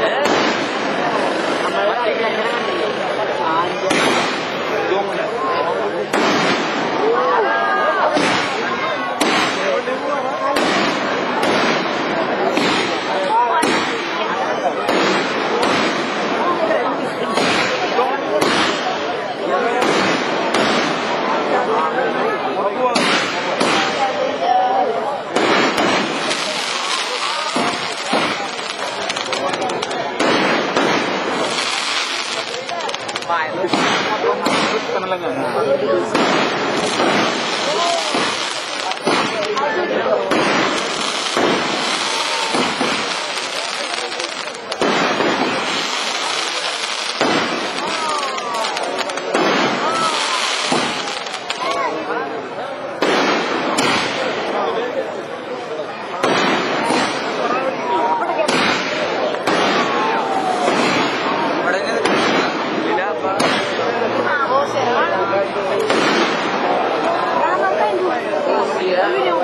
Yan. Hallelujah